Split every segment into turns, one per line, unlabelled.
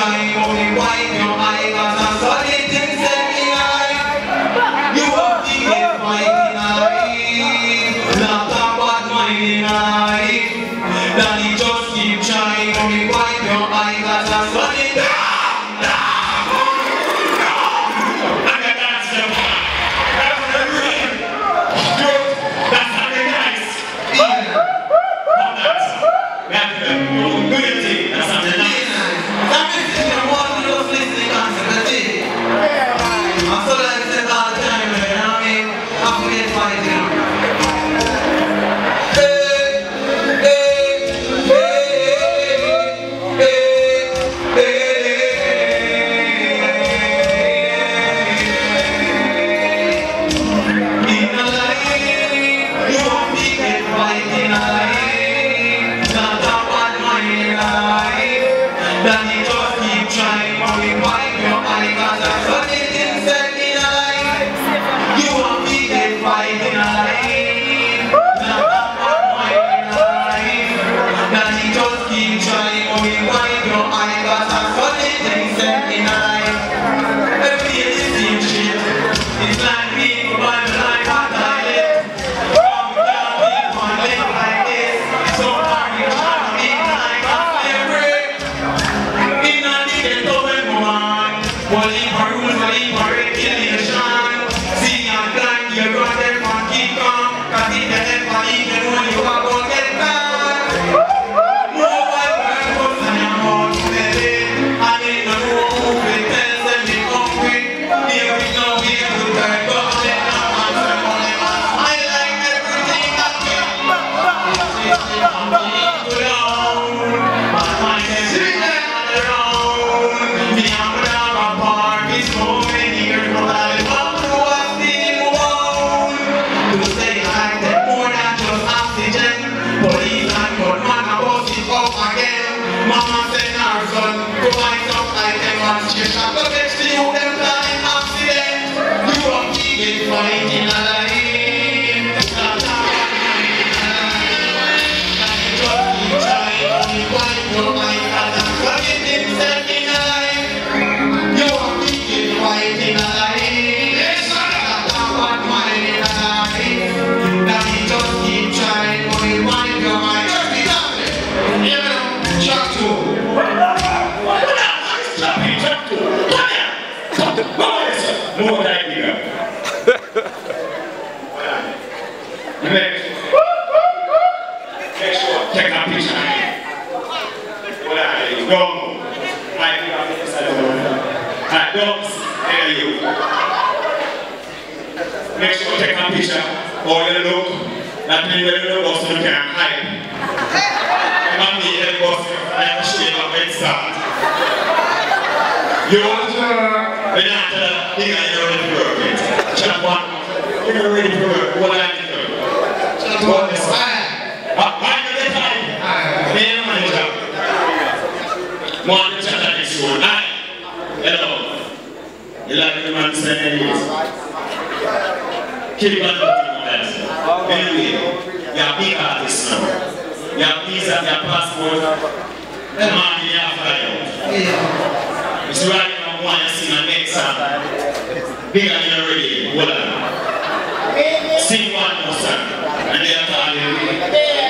shiny, only white. in fighting take
my picture, or you look, that means when you look, you can hide. Mami, help us, I appreciate my. You want to, when I tell you, you are ready work it. Chapter one, you are ready to work, what I need to do. Chapter one, Anyway, you are big artist now. You visa, you passport. The man you have fly It's right now one you the next song. Bigger than you already, hold on. Sing one more song. And then I'll call you.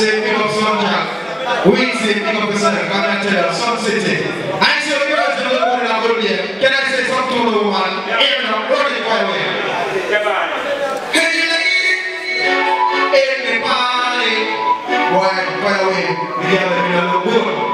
Say pick some jack. We say pick up. I'm gonna tell you, Sun City. I say you guys are looking at good here. Can I say something to the woman? Now, run it by way. Hey lady, in the party. Boy, by the way, the in the look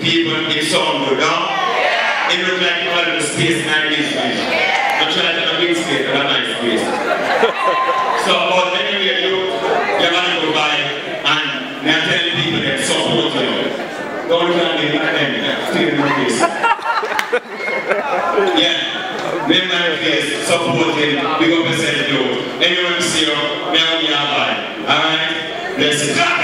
people in sound good, no? It look like all the space our big space. I'm trying to have a big space, but a nice space. so, about anywhere you, you're going to go by and they're telling people that support you. Don't look at them, still in my face. Yeah. Name my face, support him, big up yourself, yo. Anyone see you, and you are Alright? Let's clap